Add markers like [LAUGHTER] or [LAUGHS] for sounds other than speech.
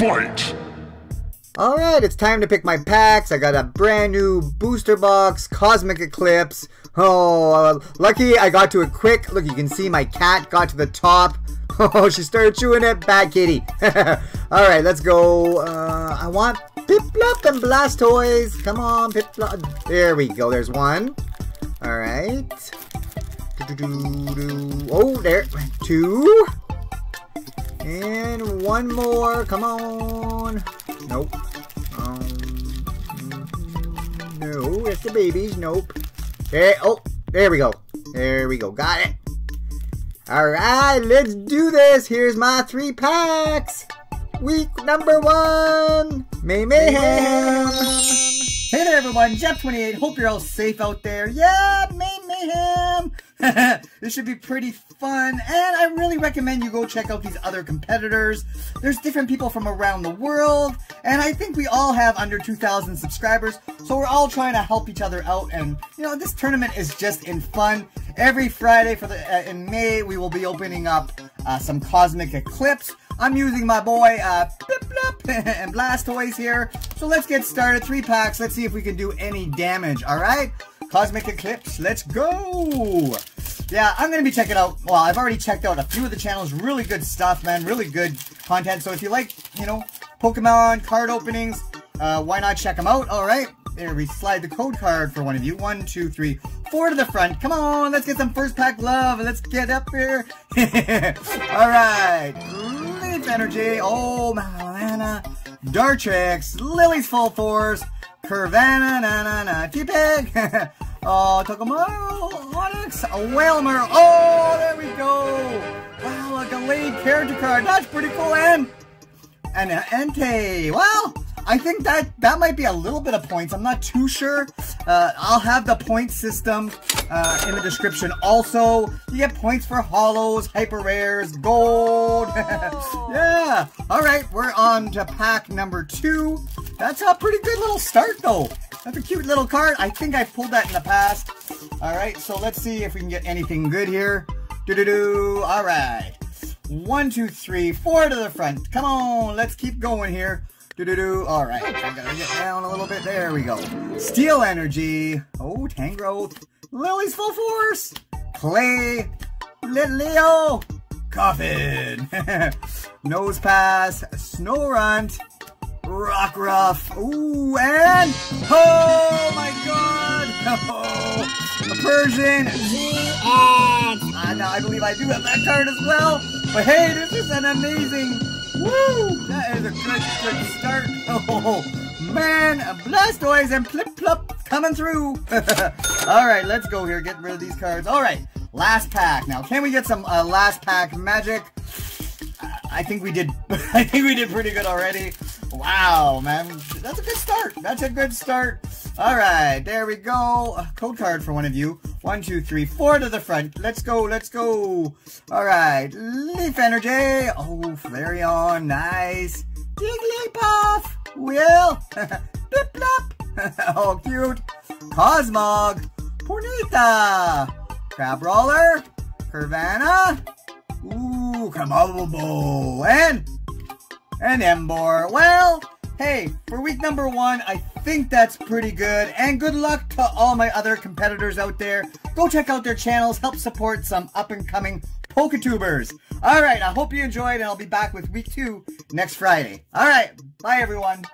Fight! Alright, it's time to pick my packs. I got a brand new booster box, Cosmic Eclipse. Oh, uh, lucky I got to it quick. Look, you can see my cat got to the top. [LAUGHS] Oh, she started chewing it. Bad kitty. [LAUGHS] Alright, let's go. Uh, I want Piplup and Blastoise. Come on, Piplup. There we go. There's one. Alright. Oh, there. Two. And one more. Come on. Nope. Um, no, it's the babies. Nope. There. Oh, there we go. There we go. Got it. Alright, let's do this. Here's my three packs. Week number one. May Mayhem. Hey there everyone, Jeff28, hope you're all safe out there. Yeah, May Mayhem! [LAUGHS] this should be pretty fun, and I really recommend you go check out these other competitors. There's different people from around the world, and I think we all have under 2,000 subscribers, so we're all trying to help each other out, and you know, this tournament is just in fun. Every Friday for the uh, in May, we will be opening up uh, some Cosmic Eclipse. I'm using my boy uh, [LAUGHS] and Blastoise here. So let's get started. Three packs. Let's see if we can do any damage. All right. Cosmic Eclipse. Let's go. Yeah, I'm going to be checking out, well, I've already checked out a few of the channels. Really good stuff, man. Really good content. So if you like, you know, Pokemon card openings, uh, why not check them out? All right. There, we slide the code card for one of you. One, two, three, four to the front. Come on, let's get some first pack love. Let's get up here. [LAUGHS] All right. Energy. Oh, Malana. Dartrix. Lillie's Full Force. Carvanha. Na, na, na. Tepig. [LAUGHS] oh, Tokomo. Onix. Wailmer. Oh, there we go. Wow, a delayed character card. That's pretty cool. And, and Entei. Well, I think that that might be a little bit of points. I'm not too sure. Uh, I'll have the point system uh, in the description. Also, you get points for hollows, hyper rares, gold. [LAUGHS] yeah. All right, we're on to pack number two. That's a pretty good little start, though. That's a cute little card. I think I pulled that in the past. All right, so let's see if we can get anything good here. Do do do. All right. One, two, three, four to the front. Come on, let's keep going here. Do do do. All right, I gotta get down a little bit. There we go. Steel energy. Oh, Tangrowth. Lillie's full force. Clay. Leo. Coffin. [LAUGHS] Nosepass. Snorunt. Rockruff. Ooh, and oh my God! Oh, [LAUGHS] a Persian GX. I know. I believe I do have that card as well. But hey, this is an amazing. Woo! That is a good, good start. [LAUGHS] Oh man, a Blastoise and Plip Plop coming through. [LAUGHS] All right, let's go here. Get rid of these cards. All right, last pack. Now, can we get some uh, last pack magic? I think we did. [LAUGHS] I think we did pretty good already. Wow, man, that's a good start. That's a good start. All right, there we go. A code card for one of you. One, two, three, four to the front. Let's go, let's go. All right, Leaf Energy. Oh, Flareon, nice. Jigglypuff, Will. [LAUGHS] Blip [LAUGHS] oh, cute. Cosmog, Ponyta, Crabrawler, Carvanha. Ooh, Kamabo, and and Emboar. Well, hey, for week number one, I think that's pretty good. And good luck to all my other competitors out there. Go check out their channels, help support some up and coming Poketubers. All right, I hope you enjoyed, and I'll be back with week two next Friday. All right, bye everyone.